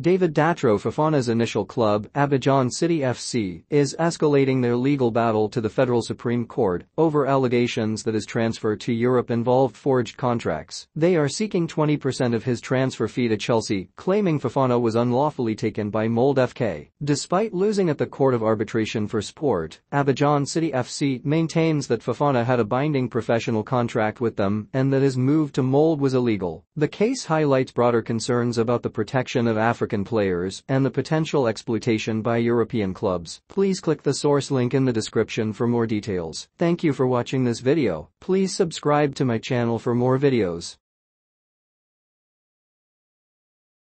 David Datro Fofana's initial club, Abidjan City FC, is escalating their legal battle to the Federal Supreme Court over allegations that his transfer to Europe involved forged contracts. They are seeking 20% of his transfer fee to Chelsea, claiming Fofana was unlawfully taken by Molde FK. Despite losing at the Court of Arbitration for Sport, Abidjan City FC maintains that Fofana had a binding professional contract with them and that his move to Molde was illegal. The case highlights broader concerns about the protection of African African players and the potential exploitation by European clubs. Please click the source link in the description for more details. Thank you for watching this video. Please subscribe to my channel for more videos.